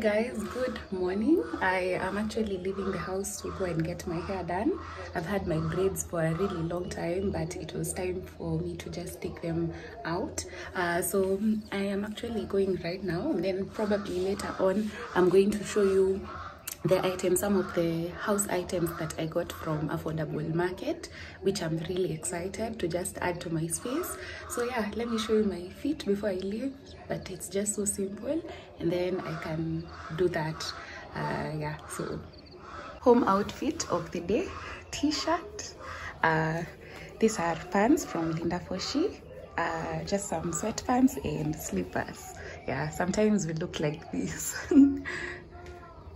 guys, good morning. I am actually leaving the house to go and get my hair done. I've had my braids for a really long time, but it was time for me to just take them out. Uh, so I am actually going right now, and then probably later on, I'm going to show you the items, some of the house items that I got from Affordable Market, which I'm really excited to just add to my space. So yeah, let me show you my feet before I leave, but it's just so simple and then I can do that. Uh, yeah, so home outfit of the day, t-shirt. Uh, these are pants from Linda Foshi. Uh, just some sweatpants and slippers. Yeah, sometimes we look like this.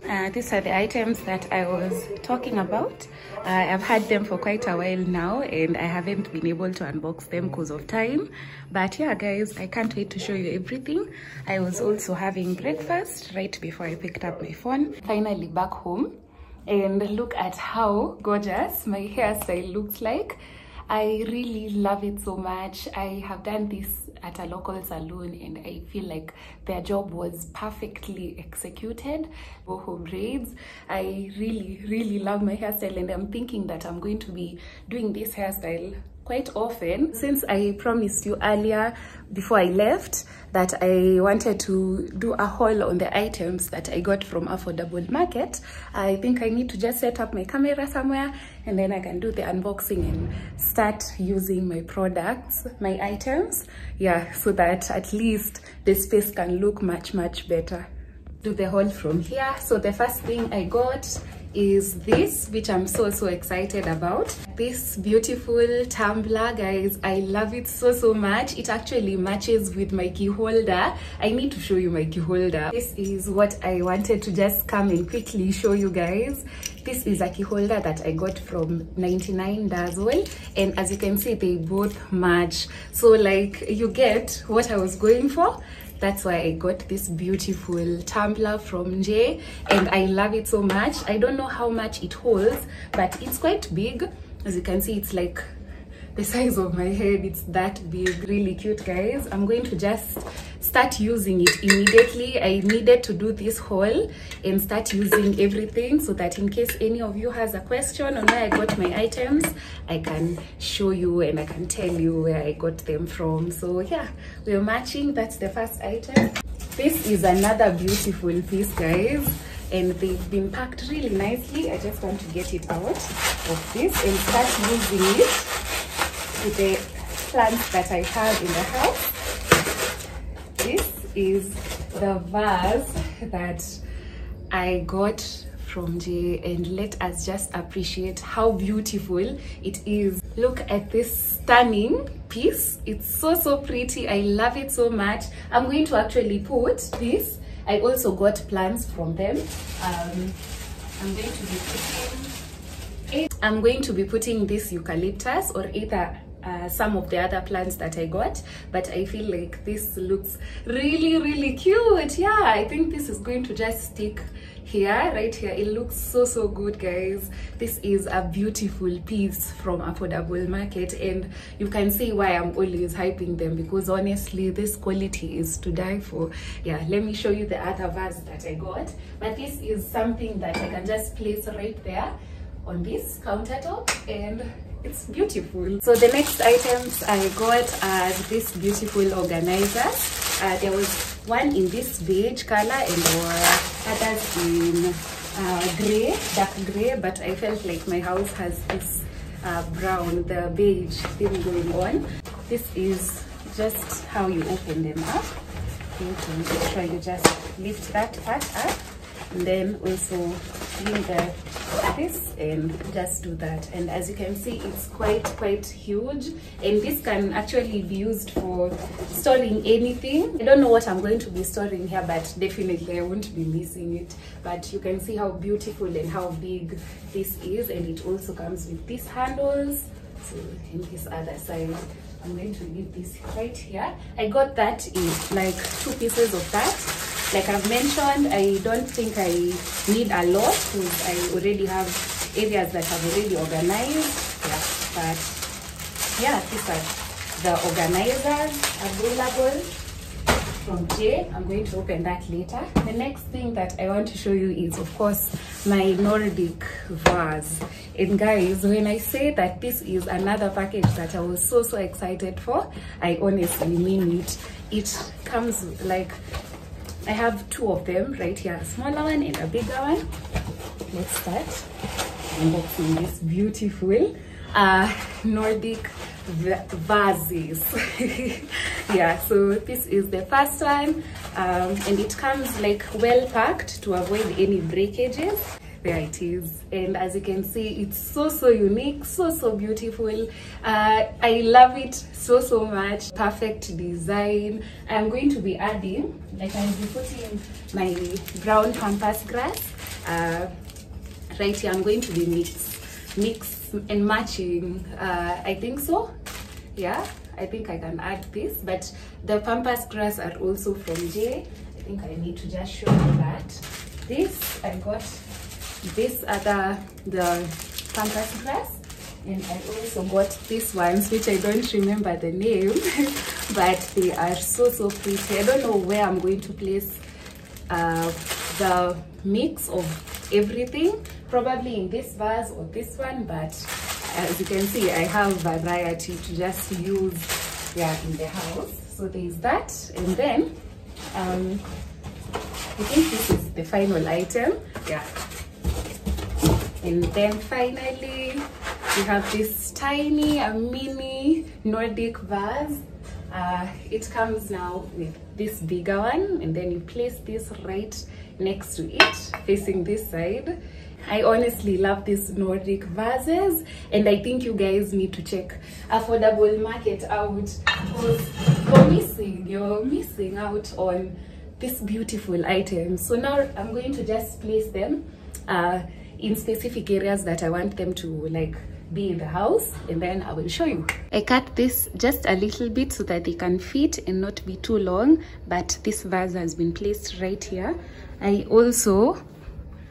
Uh, these are the items that I was talking about. Uh, I've had them for quite a while now and I haven't been able to unbox them because of time. But yeah, guys, I can't wait to show you everything. I was also having breakfast right before I picked up my phone. Finally back home and look at how gorgeous my hairstyle looks like. I really love it so much. I have done this at a local salon and I feel like their job was perfectly executed. Boho braids. I really, really love my hairstyle and I'm thinking that I'm going to be doing this hairstyle quite often since I promised you earlier before I left that I wanted to do a haul on the items that I got from Affordable Market. I think I need to just set up my camera somewhere and then I can do the unboxing and start using my products, my items. Yeah, so that at least the space can look much, much better. Do the haul from here. So the first thing I got is this which i'm so so excited about. This beautiful tumbler guys i love it so so much. It actually matches with my key holder i need to show you my key holder this is what i wanted to just come and quickly show you guys. This is a key holder that i got from 99 dazzle and as you can see they both match. So like you get what i was going for that's why I got this beautiful tumbler from Jay and I love it so much. I don't know how much it holds, but it's quite big. As you can see, it's like the size of my head. It's that big, really cute guys. I'm going to just start using it immediately. I needed to do this haul and start using everything so that in case any of you has a question on where I got my items, I can show you and I can tell you where I got them from. So yeah, we're matching. That's the first item. This is another beautiful piece, guys. And they've been packed really nicely. I just want to get it out of this and start using it the plants that I have in the house this is the vase that I got from Jay and let us just appreciate how beautiful it is. Look at this stunning piece. It's so, so pretty. I love it so much. I'm going to actually put this. I also got plants from them. Um, I'm going to be putting I'm going to be putting this eucalyptus or either uh, some of the other plants that I got but I feel like this looks really really cute. Yeah I think this is going to just stick here right here. It looks so so good guys. This is a beautiful piece from affordable market and you can see why I'm always hyping them because honestly this quality is to die for. Yeah let me show you the other vase that I got but this is something that I can just place right there on this countertop and it's beautiful. So the next items i got are this beautiful organizers. Uh, there was one in this beige color and there were others in uh, gray dark gray but i felt like my house has this uh, brown the beige thing going on. This is just how you open them up. Make sure you just lift that part up and then also bring the this and just do that. And as you can see it's quite quite huge. And this can actually be used for storing anything. I don't know what i'm going to be storing here but definitely i won't be missing it. But you can see how beautiful and how big this is. And it also comes with these handles. So in this other side. I'm going to leave this right here. I got that in like two pieces of that like I've mentioned, I don't think I need a lot because I already have areas that I've already organized. Yeah, but yeah, these are the organizers available. from J. I'm going to open that later. The next thing that I want to show you is, of course, my Nordic vase. And guys, when I say that this is another package that I was so, so excited for, I honestly mean it. It comes like, I have two of them right here, a smaller one and a bigger one. Let's start. Unboxing this beautiful uh, Nordic vases. Yeah so this is the first one um, and it comes like well packed to avoid any breakages there it is and as you can see it's so so unique so so beautiful. Uh, i love it so so much. Perfect design. I'm going to be adding like i'll be putting my brown pampas grass. Uh, right here i'm going to be mix mix and matching uh, i think so. Yeah i think i can add this but the pampas grass are also from j. I think i need to just show you that. This i got this other the pampas grass and i also got these ones which i don't remember the name but they are so so pretty. I don't know where i'm going to place uh, the mix of everything probably in this vase or this one but as you can see i have variety to just use yeah in the house. So there's that and then um i think this is the final item. Yeah and then finally we have this tiny a mini nordic vase. Uh, it comes now with this bigger one and then you place this right next to it facing this side. I honestly love these Nordic vases and I think you guys need to check affordable market out. Because you're missing, you're missing out on this beautiful item. So now I'm going to just place them uh, in specific areas that I want them to like be in the house and then I will show you. I cut this just a little bit so that they can fit and not be too long but this vase has been placed right here. I also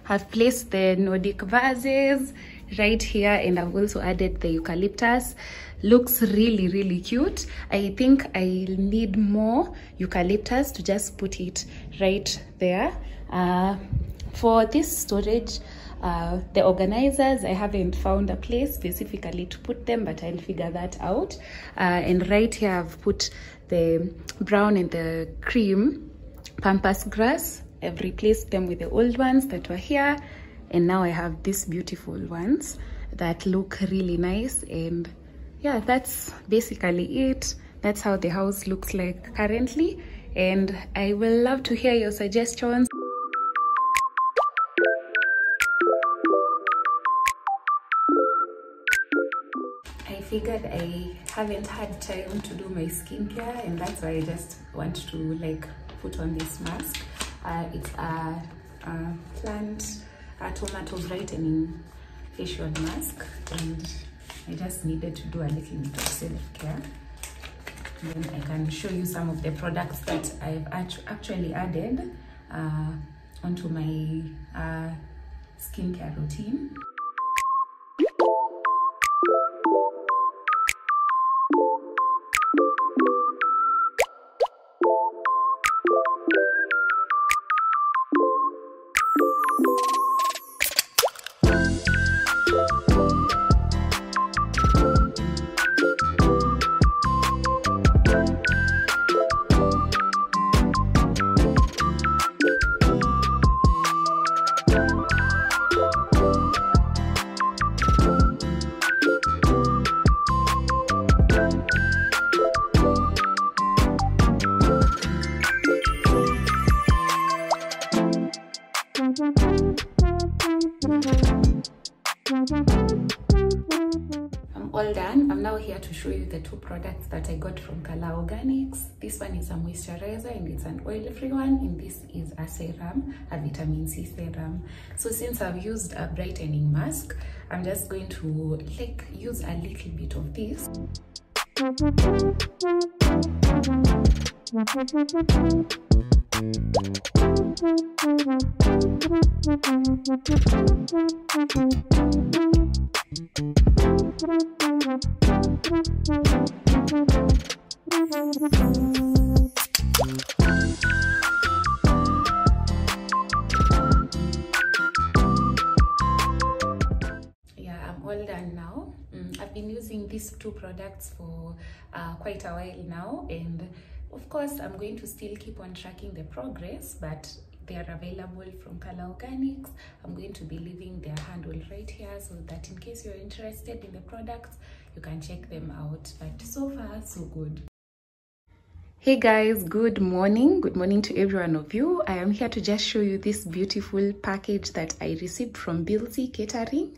have placed the Nordic vases right here and I've also added the eucalyptus looks really really cute I think I need more eucalyptus to just put it right there uh, for this storage uh, the organizers I haven't found a place specifically to put them but I'll figure that out. Uh, and right here I've put the brown and the cream pampas grass. I've replaced them with the old ones that were here. And now I have these beautiful ones that look really nice. And yeah that's basically it. That's how the house looks like currently. And I will love to hear your suggestions figured I haven't had time to do my skincare and that's why I just want to like put on this mask. Uh, it's a, a plant a tomato brightening facial mask and I just needed to do a little bit of self-care. Then I can show you some of the products that I've actually added uh, onto my uh, skincare routine all done. I'm now here to show you the two products that i got from kala organics. This one is a moisturizer and it's an oil-free one and this is a serum a vitamin c serum. So since i've used a brightening mask i'm just going to like use a little bit of this yeah, I'm all done now. Mm, i've been using these two products for uh, quite a while now and of course I'm going to still keep on tracking the progress but they are available from Color Organics. I'm going to be leaving their handle right here so that in case you're interested in the products, you can check them out. But so far, so good. Hey guys, good morning. Good morning to every one of you. I am here to just show you this beautiful package that I received from Bilsy Catering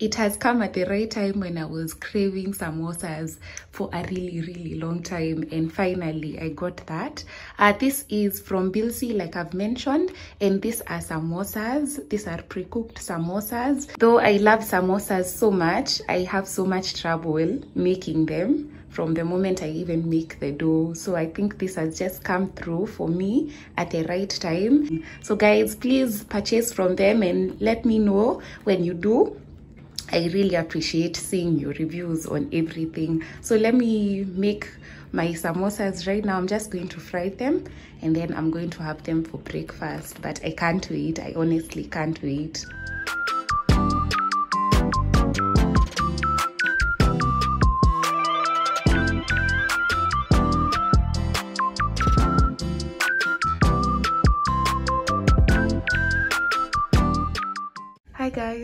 it has come at the right time when I was craving samosas for a really, really long time. And finally, I got that. Uh, this is from Bilsy, like I've mentioned. And these are samosas. These are pre-cooked samosas. Though I love samosas so much, I have so much trouble making them from the moment I even make the dough. So I think this has just come through for me at the right time. So guys, please purchase from them and let me know when you do I really appreciate seeing your reviews on everything. So let me make my samosas right now. I'm just going to fry them and then I'm going to have them for breakfast. But I can't wait. I honestly can't wait.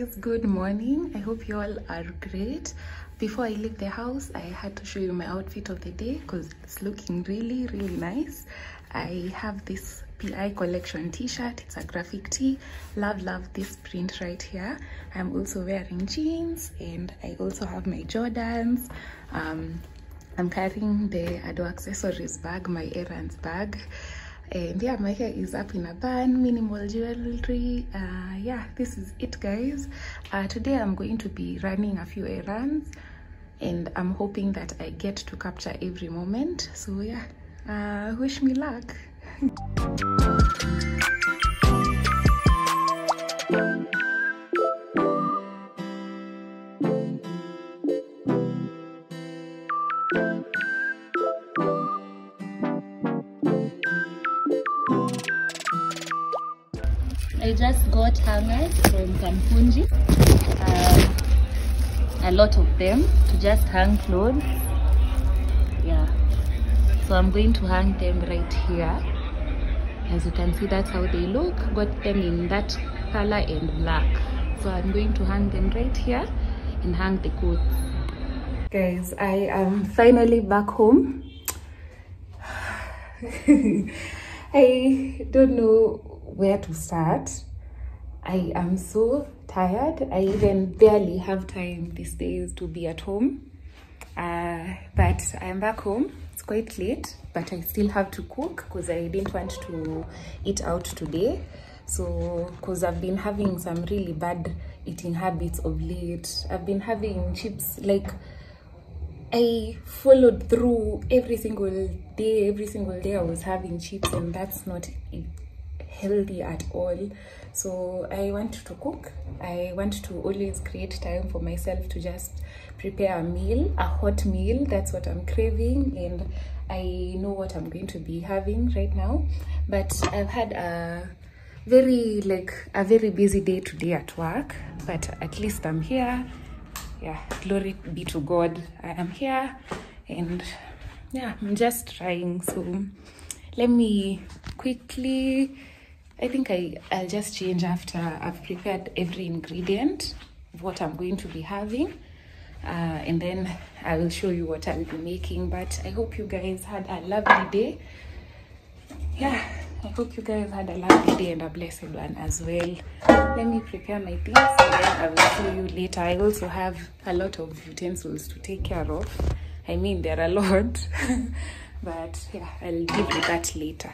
Guys good morning. I hope you all are great. Before i leave the house i had to show you my outfit of the day because it's looking really really nice. I have this pi collection t-shirt. It's a graphic tee. Love love this print right here. I'm also wearing jeans and i also have my jordans. Um, i'm carrying the ado accessories bag my errands bag and yeah my hair is up in a bun minimal jewelry uh, yeah this is it guys. Uh, today i'm going to be running a few errands and i'm hoping that i get to capture every moment. So yeah. Uh, wish me luck I just got hangers from Kanfunji. Um, a lot of them to just hang clothes. Yeah. So I'm going to hang them right here. As you can see, that's how they look. Got them in that color and black. So I'm going to hang them right here and hang the coats. Guys, I am finally back home. I don't know where to start. I am so tired. I even barely have time these days to be at home. Uh, but I'm back home. It's quite late, but I still have to cook because I didn't want to eat out today. So, because I've been having some really bad eating habits of late. I've been having chips like I followed through every single day, every single day I was having chips and that's not healthy at all. So i want to cook. I want to always create time for myself to just prepare a meal a hot meal. That's what i'm craving and i know what i'm going to be having right now. But i've had a very like a very busy day today at work but at least i'm here. Yeah glory be to god i am here. And yeah i'm just trying. So let me quickly I think I, I'll just change after I've prepared every ingredient of what I'm going to be having. Uh, and then I will show you what I'll be making. But I hope you guys had a lovely day. Yeah, I hope you guys had a lovely day and a blessed one as well. Let me prepare my things and then I will show you later. I also have a lot of utensils to take care of. I mean, there are a lot. but yeah, I'll give you that later.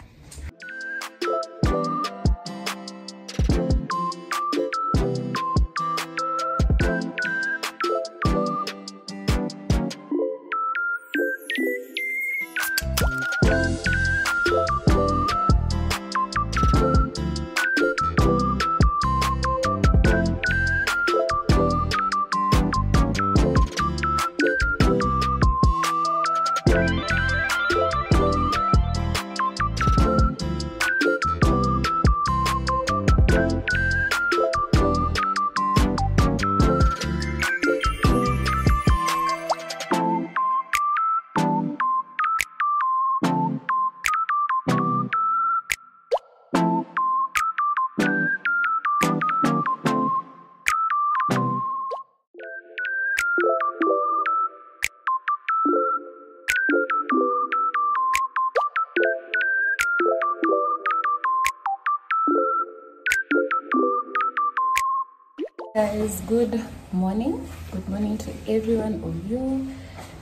Guys, good morning. Good morning to everyone of you.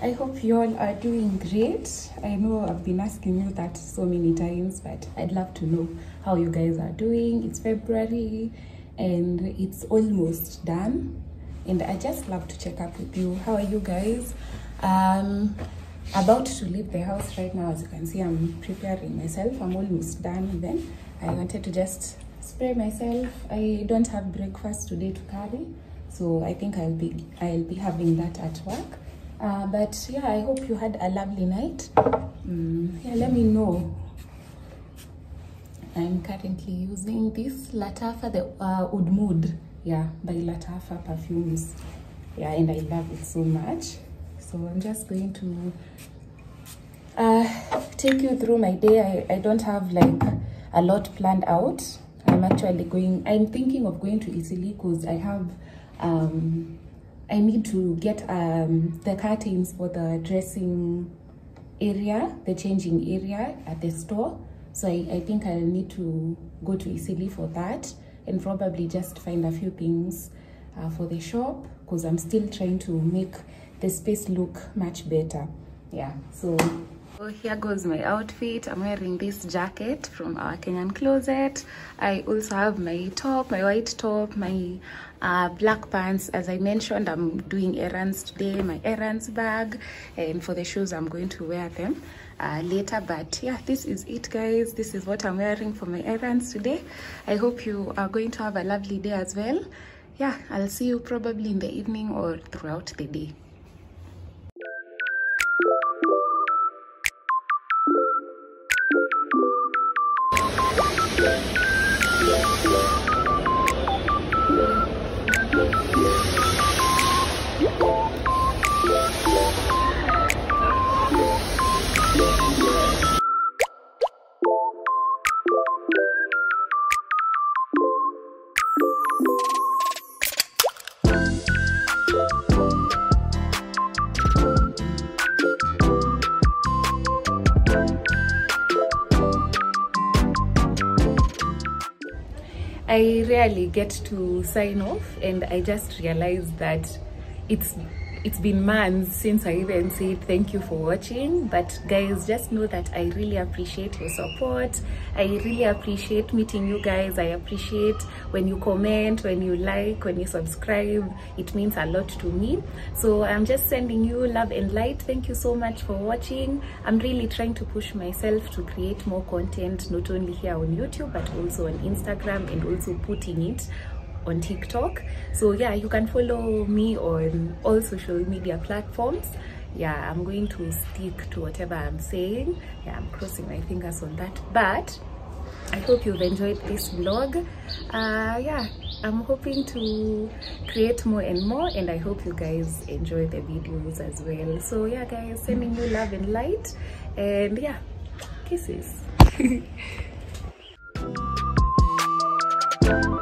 I hope you all are doing great. I know I've been asking you that so many times, but I'd love to know how you guys are doing. It's February and it's almost done. And I just love to check up with you. How are you guys? Um, about to leave the house right now. As you can see, I'm preparing myself. I'm almost done then. I wanted to just spray myself. I don't have breakfast today to carry. So I think I'll be I'll be having that at work. Uh, but yeah, I hope you had a lovely night. Mm, yeah, let me know. I'm currently using this Lattafa, the uh, Oud Mood, yeah, by Lattafa perfumes. Yeah, and I love it so much. So I'm just going to uh, take you through my day. I, I don't have like a lot planned out. I'm actually going, I'm thinking of going to Italy because I have um, I need to get um, the curtains for the dressing area, the changing area at the store. So I, I think I'll need to go to Eastleigh for that and probably just find a few things uh, for the shop because I'm still trying to make the space look much better. Yeah, so so here goes my outfit. I'm wearing this jacket from our Kenyan closet. I also have my top, my white top, my uh, black pants. As I mentioned, I'm doing errands today, my errands bag. And for the shoes, I'm going to wear them uh, later. But yeah, this is it, guys. This is what I'm wearing for my errands today. I hope you are going to have a lovely day as well. Yeah, I'll see you probably in the evening or throughout the day. Rarely get to sign off and I just realized that it's it's been months since I even said thank you for watching but guys just know that I really appreciate your support. I really appreciate meeting you guys. I appreciate when you comment when you like when you subscribe. It means a lot to me. So I'm just sending you love and light. Thank you so much for watching. I'm really trying to push myself to create more content not only here on YouTube but also on Instagram and also putting it on TikTok. So yeah, you can follow me on all social media platforms. Yeah, I'm going to stick to whatever I'm saying. Yeah, I'm crossing my fingers on that. But I hope you've enjoyed this vlog. Uh, yeah, I'm hoping to create more and more and I hope you guys enjoy the videos as well. So yeah guys, sending you love and light and yeah, kisses.